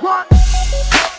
What?